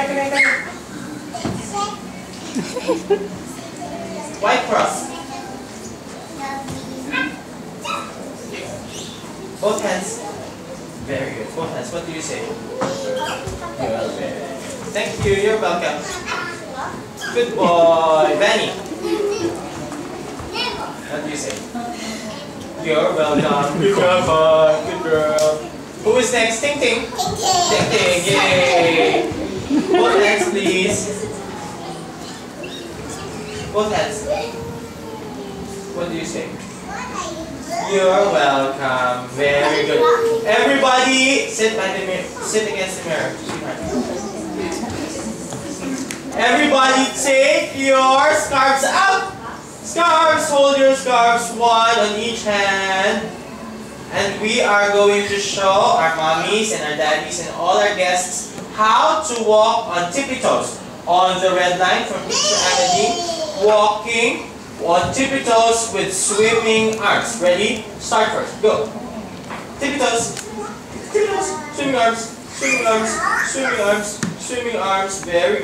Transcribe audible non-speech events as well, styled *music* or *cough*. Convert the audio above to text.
*laughs* White cross. Both hands. Very good. Both hands. What do you say? You're very. Thank you. You're welcome. Good boy, Benny. What do you say? You're welcome. Good boy. Good girl. Who is next? Ting Ting. Ting Ting. Yay. Both hands. What do you say? You're welcome. Very good. Everybody, sit by the mirror. Sit against the mirror. Everybody, take your scarves out. Scarves. Hold your scarves one on each hand. And we are going to show our mommies and our daddies and all our guests how to walk on tippy toes. On the red line from Teacher Amity, walking on tippy toes with swimming arms. Ready? Start first. Go. Tippy toes. Tippy toes. Swimming arms. Swimming arms. Swimming arms. Swimming arms. Very good.